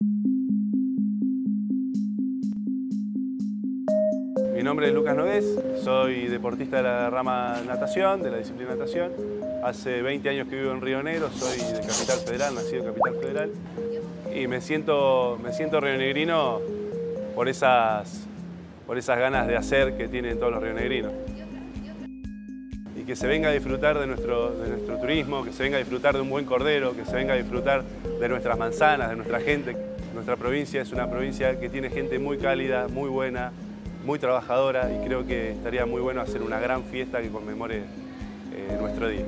Mi nombre es Lucas Nogués, soy deportista de la rama natación, de la disciplina natación. Hace 20 años que vivo en Río Negro, soy de Capital Federal, nacido en Capital Federal. Y me siento, me siento rionegrino por esas, por esas ganas de hacer que tienen todos los rionegrinos. Que se venga a disfrutar de nuestro, de nuestro turismo, que se venga a disfrutar de un buen cordero, que se venga a disfrutar de nuestras manzanas, de nuestra gente. Nuestra provincia es una provincia que tiene gente muy cálida, muy buena, muy trabajadora y creo que estaría muy bueno hacer una gran fiesta que conmemore eh, nuestro día.